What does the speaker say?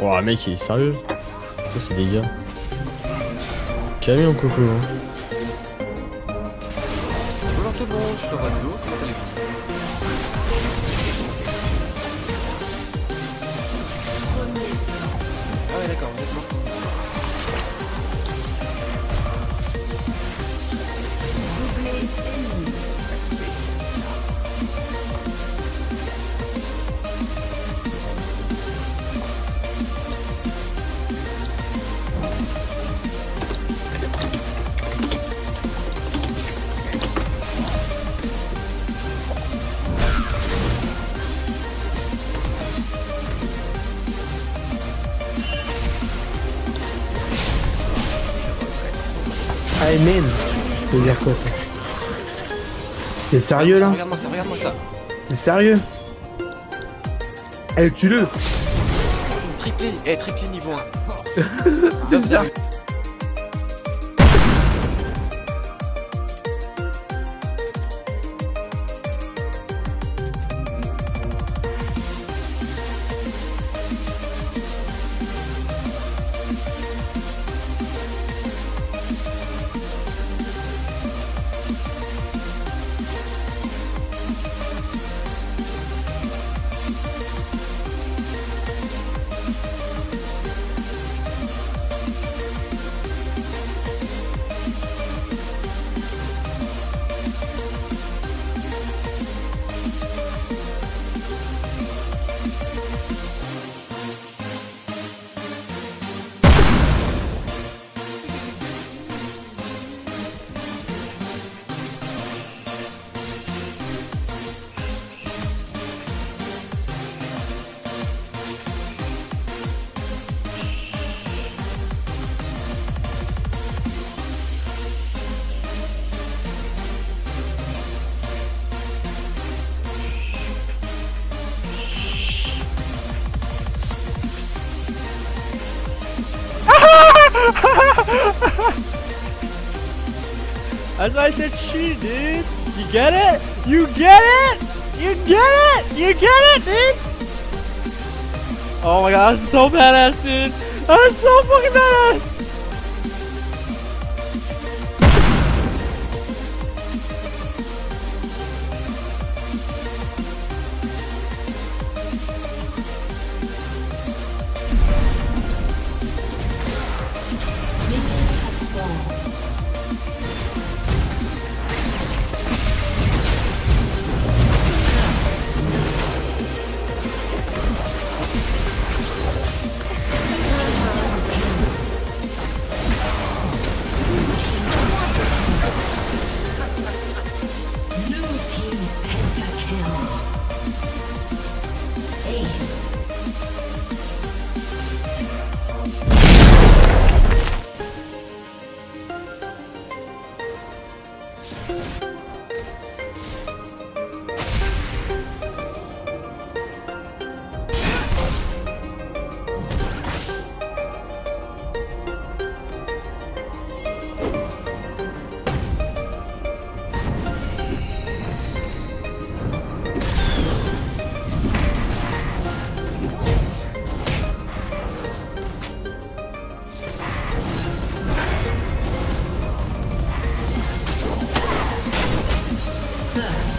Ouah, mec, il est sérieux c'est des gars. Camille en coco. Hein. Bonjour tout le monde, je ah ouais, d'accord. Man Ça veut dire quoi ça T'es sérieux là Regarde-moi ça, regarde-moi ça. T'es sérieux Eh, tue-le Triplé, eh triplé niveau 1. C'est ça As I said, she, dude. You get it? You get it? You get it? You get it, dude? Oh my god, so badass, dude. That's so fucking badass. First.